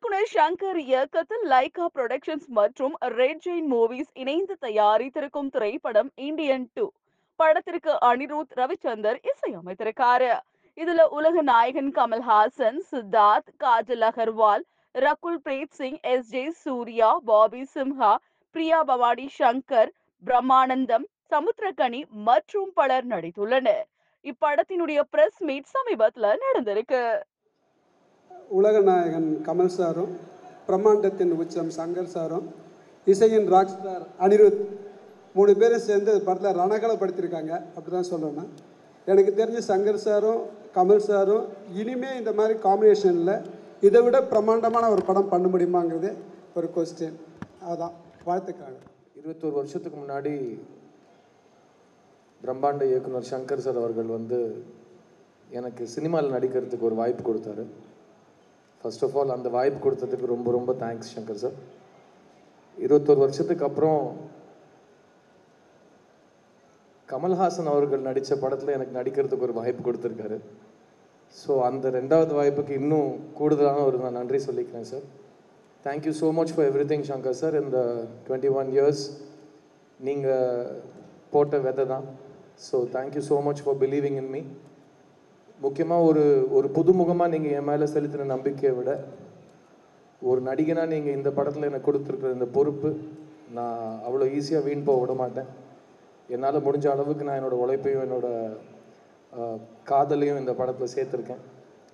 இயக்குனர் ஷங்கர் இயக்கத்தில் Lyca productions மற்றும் ரெட் ஜெயின் மூவிஸ் இணைந்து தயாரித்திருக்கும் திரைப்படம் இந்தியன் டூ. படத்திற்கு அனிருத் ரவிச்சந்தர் இசையமைத்திருக்காரு. இதுல உலக நாயகன் கமல்ஹாசன் சித்தார்த் காஜல் அகர்வால் ரகுல் பிரீத் சிங் எஸ் ஜே சூர்யா பாபி சிம்ஹா பிரியா பவானி சங்கர் பிரம்மானந்தம் சமுத்திரகனி மற்றும் பலர் நடித்துள்ளனர். இப்படத்தினுடைய பிரஸ் மீட் சமீபத்துல நடந்திருக்கு. உலகநாயகன் கமல் சாரும் பிரம்மாண்டத்தின் உச்சம் சங்கர் சாரும் இசையின் ராக் ஸ்டார் அனிருத் மூணு பேரும் சேர்ந்து படத்தில் ரணகலப்படுத்தியிருக்காங்க. அப்படி தான் சொல்லணும். எனக்கு தெரிஞ்சு சங்கர் சாரும் கமல் சாரும் இனிமே இந்த மாதிரி காம்பினேஷனில் இதை விட பிரம்மாண்டமான ஒரு படம் பண்ண முடியுமாங்கிறது ஒரு கொஸ்டின் அதுதான் வாழ்த்துக்கள். இருபத்தோரு வருஷத்துக்கு முன்னாடி பிரம்மாண்ட இயக்குனர் சங்கர் சார் அவர்கள் வந்து எனக்கு சினிமாவில் நடிக்கிறதுக்கு ஒரு வாய்ப்பு கொடுத்தாரு. ஃபர்ஸ்ட் ஆஃப் ஆல் அந்த வாய்ப்பு கொடுத்ததுக்கு ரொம்ப ரொம்ப தேங்க்ஸ் சங்கர் சார் இருபத்தொரு வருஷத்துக்கு அப்புறம் கமல்ஹாசன் அவர்கள் நடித்த படத்தில் எனக்கு நடிக்கிறதுக்கு ஒரு வாய்ப்பு கொடுத்துருக்காரு. ஸோ அந்த ரெண்டாவது வாய்ப்புக்கு இன்னும் கூடுதலான ஒரு நான் நன்றி சொல்லிக்கிறேன் sir thank you so much for everything Shankar sir இந்த டுவெண்ட்டி ஒன் இயர்ஸ் நீங்கள் போட்ட விதை தான் so thank you so much for believing in me முக்கியமாக ஒரு ஒரு புதுமுகமாக நீங்கள் என் மேலே செலுத்தின நம்பிக்கையை விட ஒரு நடிகனாக நீங்கள் இந்த படத்தில் எனக்கு கொடுத்துருக்குற இந்த பொறுப்பு நான் அவ்வளோ ஈஸியாக வீண் போக விட மாட்டேன் என்னால் முடிஞ்ச அளவுக்கு நான் என்னோடய உழைப்பையும் என்னோடய காதலையும் இந்த படத்தில் சேர்த்துருக்கேன்.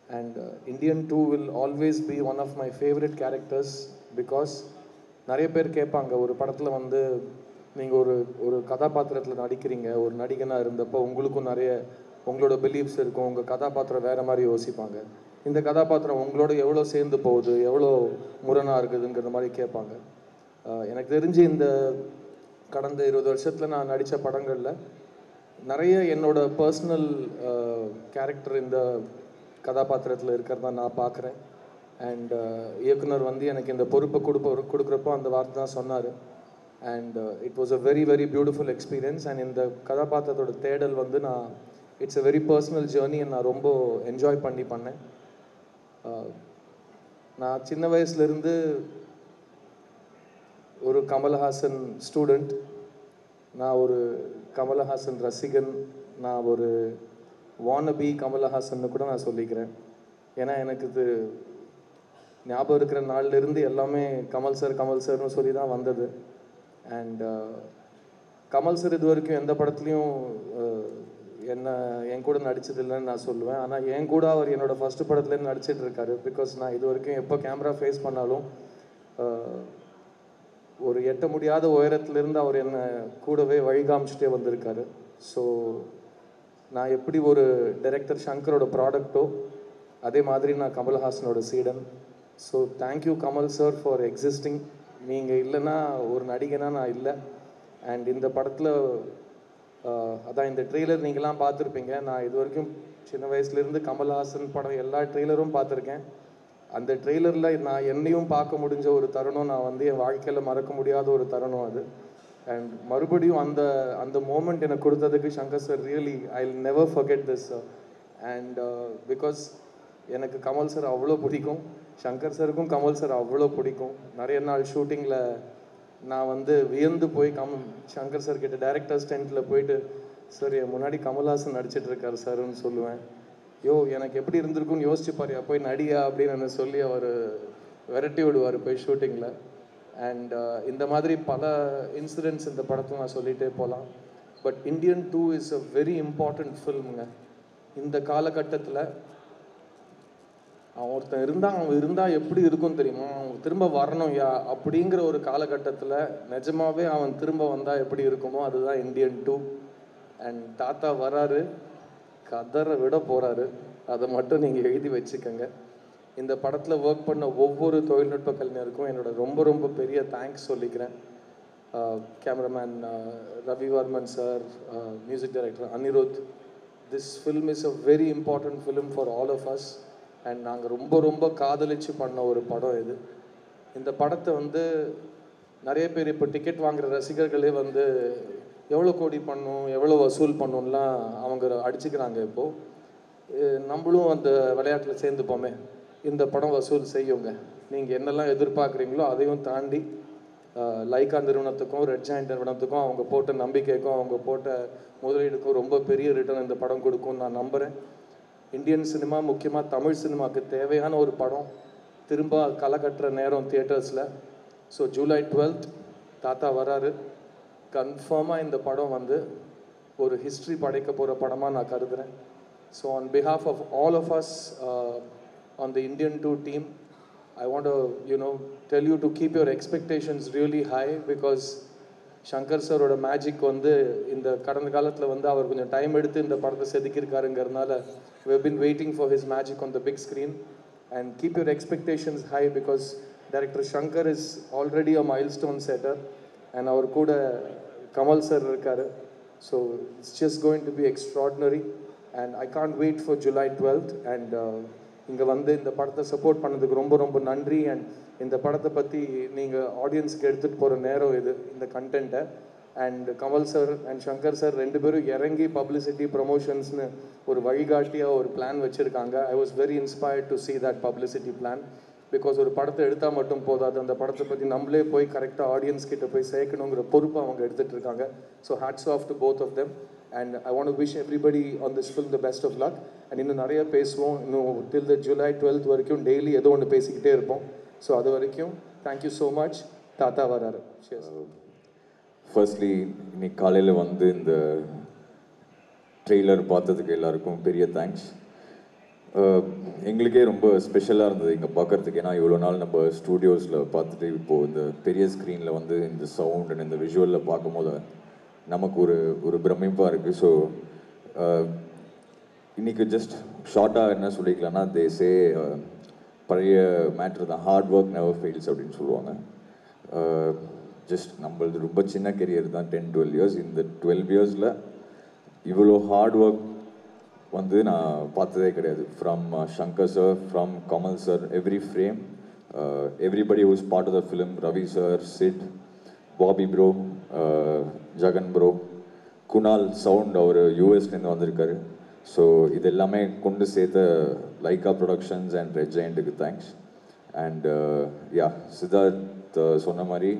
And Indian two will always be one of my favourite characters because நிறைய பேர் கேட்பாங்க ஒரு படத்தில் வந்து நீங்கள் ஒரு ஒரு கதாபாத்திரத்தில் நடிக்கிறீங்க ஒரு நடிகனாக இருந்தப்போ உங்களுக்கும் நிறைய உங்களோட பிலீஃப்ஸ் இருக்கும் உங்கள் கதாபாத்திரம் வேறு மாதிரி யோசிப்பாங்க. இந்த கதாபாத்திரம் உங்களோட எவ்வளோ சேர்ந்து போகுது எவ்வளோ முரணாக இருக்குதுங்கிற மாதிரி கேட்பாங்க. எனக்கு தெரிஞ்சு இந்த கடந்த இருபது வருஷத்தில் நான் நடித்த படங்களில் நிறைய என்னோட பர்சனல் கேரக்டர் இந்த கதாபாத்திரத்தில் இருக்கிறதா நான் பார்க்குறேன். அண்ட் இயக்குனர் வந்து எனக்கு இந்த பொறுப்பை கொடுப்ப கொடுக்குறப்போ அந்த வார்த்தை தான் சொன்னார். And it was a very very beautiful experience and இந்த கதாபாத்திரத்தோட தேடல் வந்து நான் it's a very personal journey நான் ரொம்ப என்ஜாய் பண்ணி பண்ணேன். நான் சின்ன வயசுலேருந்து ஒரு கமல்ஹாசன் ஸ்டூடெண்ட் நான் ஒரு கமலஹாசன் ரசிகன் நான் ஒரு வானபி கமல்ஹாசன் கூட நான் சொல்லிக்கிறேன். ஏன்னா எனக்கு இது ஞாபகம் இருக்கிற நாள்ல இருந்து எல்லாமே கமல் சார் கமல் சார்னு சொல்லி தான் வந்தது. அண்ட் கமல் சார் இது வரைக்கும் எந்த படத்துலையும் என்ன என் கூட நடிச்சதில்லைன்னு நான் சொல்லுவேன். ஆனால் என் கூட அவர் என்னோடய ஃபஸ்ட்டு படத்துலேருந்து நடிச்சிட்டு இருக்காரு பிகாஸ் நான் இது வரைக்கும் எப்போ கேமரா ஃபேஸ் பண்ணாலும் ஒரு எட்ட முடியாத உயரத்திலிருந்து அவர் என்னை கூடவே வழி காமிச்சிட்டே வந்திருக்காரு. ஸோ நான் எப்படி ஒரு டைரக்டர் சங்கரோட ப்ராடக்ட்டோ அதே மாதிரி நான் கமல்ஹாசனோட சீடன். So thank you Kamal sir for existing நீங்கள் இல்லைன்னா ஒரு நடிகனா நான் இல்லை. அண்ட் இந்த படத்தில் அதான் இந்த ட்ரெய்லர் நீங்களாம் பார்த்துருப்பீங்க. நான் இது வரைக்கும் சின்ன வயசுலேருந்து கமல்ஹாசன் படம் எல்லா ட்ரெய்லரும் பார்த்துருக்கேன். அந்த ட்ரெய்லரில் நான் என்னையும் பார்க்க முடிஞ்ச ஒரு தருணம் நான் வந்து என் வாழ்க்கையில் மறக்க முடியாத ஒரு தருணம் அது. அண்ட் மறுபடியும் அந்த அந்த மூமெண்ட் எனக்கு கொடுத்ததுக்கு Shankar sir really I never forget this sir and because எனக்கு கமல் சார் அவ்வளோ பிடிக்கும். சங்கர் சாருக்கும் கமல் சார் அவ்வளோ பிடிக்கும். நிறைய நாள் ஷூட்டிங்கில் நான் வந்து வியந்து போய் கம் சங்கர் சார் கிட்ட டேரக்டர்ஸ் டென்ட்டில் போயிட்டு சார் என் முன்னாடி கமல்ஹாசன் நடிச்சிட்டு இருக்காரு சார்னு சொல்லுவேன். யோ எனக்கு எப்படி இருந்திருக்கும்னு யோசிச்சு பாரு போய் நடியா அப்படின்னு என்ன சொல்லி அவர் விரட்டி விடுவார் போய் ஷூட்டிங்கில் அண்ட் இந்த மாதிரி பல இன்சிடென்ட்ஸ் இந்த படத்தில் நான் சொல்லிகிட்டே போகலாம் but Indian two is a very important ஃபில்முங்க இந்த காலகட்டத்தில் அவன் ஒருத்தன் இருந்தால் அவன் இருந்தால் எப்படி இருக்கும் தெரியுமா? அவன் திரும்ப வரணும் யா அப்படிங்கிற ஒரு காலகட்டத்தில் நிஜமாவே அவன் திரும்ப வந்தால் எப்படி இருக்குமோ அதுதான் இந்தியன் டூ அண்ட் தாத்தா வராரு கதரை விட போகிறாரு அதை மட்டும் நீங்கள் எழுதி வச்சுக்கோங்க. இந்த படத்தில் ஒர்க் பண்ண ஒவ்வொரு தொழில்நுட்ப கலைஞருக்கும் என்னோட ரொம்ப ரொம்ப பெரிய தேங்க்ஸ் சொல்லிக்கிறேன். Cameraman Ravi Varman sir music director Anirudh. This film is a very important film for all of us and நாங்கள் ரொம்ப ரொம்ப காதலிச்சு பண்ண ஒரு படம் இது. இந்த படத்தை வந்து நிறைய பேர் இப்போ டிக்கெட் வாங்குற ரசிகர்களே வந்து எவ்வளோ கோடி பண்ணும் எவ்வளோ வசூல் பண்ணும்லாம் அவங்க அடிச்சுக்கிறாங்க இப்போது நம்மளும் அந்த விளையாட்டில் சேர்ந்துப்போமே. இந்த படம் வசூல் செய்யுங்க. நீங்கள் என்னெல்லாம் எதிர்பார்க்குறீங்களோ அதையும் தாண்டி அஹ், லைகா நிறுவனத்துக்கும் ரெட் ஜாயின் நிறுவனத்துக்கும் அவங்க போட்ட நம்பிக்கைக்கும் அவங்க போட்ட முதலீடுக்கும் ரொம்ப பெரிய ரிட்டர்ன் இந்த படம் கொடுக்கும்னு நான் நம்புகிறேன் இந்தியன் சினிமா முக்கியமாக தமிழ் சினிமாவுக்கு தேவையான ஒரு படம் திரும்ப களை கட்டுற நேரம் தியேட்டர்ஸில் ஸோ ஜூலை டுவெல்த் தாத்தா வராரு. கன்ஃபார்மாக இந்த படம் வந்து ஒரு ஹிஸ்ட்ரி படைக்க போகிற படமாக நான் கருதுகிறேன் so on behalf of all of us on the Indian two team I want you know tell you to keep to expectations really high because Shankar சாரோட மேஜிக் வந்து இந்த கடந்த காலத்தில் வந்து அவர் கொஞ்சம் டைம் எடுத்து இந்த படத்தை செதுக்கியிருக்காருங்கிறதுனால we been waiting for his magic on the big screen and keep your expectations high because because director is already a milestone setter and அவர் கூட கமல் சார் இருக்கார். So it's just going to be extraordinary and I can't wait for July twelfth and இங்கே வந்து இந்த படத்தை support பண்ணதுக்கு ரொம்ப ரொம்ப நன்றி. அண்ட் இந்த படத்தை பற்றி நீங்கள் ஆடியன்ஸ்க்கு எடுத்துகிட்டு போகிற நேரம் இது இந்த கண்டென்ட்டை and Kamal sir and Shankar sir ரெண்டு பேரும் இறங்கி பப்ளிசிட்டி ப்ரொமோஷன்ஸ்னு ஒரு வழிகாட்டியாக ஒரு பிளான் வச்சுருக்காங்க. I was very inspired to see that publicity plan because ஒரு படத்தை எடுத்தால் மட்டும் போதாது. அந்த படத்தை பற்றி நம்மளே போய் கரெக்டாக ஆடியன்ஸ் கிட்ட போய் சேர்க்கணுங்கிற பொறுப்பை அவங்க எடுத்துகிட்டு இருக்காங்க. So hats off to both of them and I want wish everybody on this film the best of luck and இன்னும் நிறைய பேசுவோம். இன்னும் டில் த ஜூலை டுவெல்த் வரைக்கும் டெய்லி ஏதோ ஒன்று பேசிக்கிட்டே இருப்போம். ஸோ அது வரைக்கும் தேங்க்யூ ஸோ மச் தாத்தா வராரு. ஃபர்ஸ்ட்லி um, இன்னைக்கு காலையில் வந்து இந்த ட்ரெய்லர் பார்த்ததுக்கு எல்லாருக்கும் பெரிய தேங்க்ஸ் um, எங்களுக்கே ரொம்ப ஸ்பெஷலாக இருந்தது இங்கே பார்க்குறதுக்கு. ஏன்னா இவ்வளோ நாள் நம்ம ஸ்டூடியோஸில் பார்த்துட்டு இப்போது இந்த பெரிய ஸ்க்ரீனில் வந்து இந்த சவுண்ட் அண்ட் இந்த விஷுவலில் பார்க்கும்போது நமக்கு ஒரு ஒரு பிரமிப்பாக இருக்குது ஸோ uh, இன்னைக்கு ஜஸ்ட் ஷார்ட்டாக என்ன சொல்லிக்கலாம்னா தேசே பழைய மேட்ரு தான். ஹார்ட் ஒர்க் நெவர் ஃபெயில்ஸ் அப்படின்னு சொல்லுவாங்க. Uh, ஜஸ்ட் நம்மளது ரொம்ப சின்ன கெரியர் தான் டென் டுவெல் இயர்ஸ் இந்த டுவெல் இயர்ஸில் இவ்வளோ ஹார்ட் ஒர்க் வந்து நான் பார்த்ததே கிடையாது. From Shankar sir from Kamal sir every frame everybody who's part of the film Ravi sir Sid Bobby bro Jagan bro Kunal sound அவர் யூஎஸ்லேருந்து வந்திருக்காரு. ஸோ இது எல்லாமே கொண்டு சேர்த்த லைகா ப்ரொடக்ஷன்ஸ் அண்ட் ரெட் ஜெயண்ட்டுக்கு தேங்க்ஸ் அண்ட் யா சித்தார்த் சொன்ன மாதிரி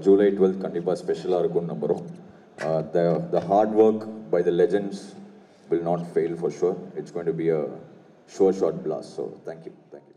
July twelfth கண்டிப்பாக ஸ்பெஷலாக இருக்கும்னு நம்புகிறோம் the the hard work by the legends will not fail for sure it's going to be a sure short blast so thank you thank you